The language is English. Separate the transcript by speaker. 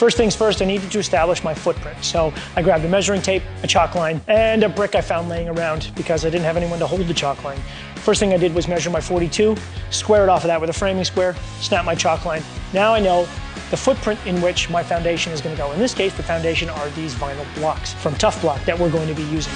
Speaker 1: First things first, I needed to establish my footprint. So I grabbed a measuring tape, a chalk line, and a brick I found laying around because I didn't have anyone to hold the chalk line. First thing I did was measure my 42, square it off of that with a framing square, snap my chalk line. Now I know the footprint in which my foundation is going to go. In this case, the foundation are these vinyl blocks from TuffBlock that we're going to be using.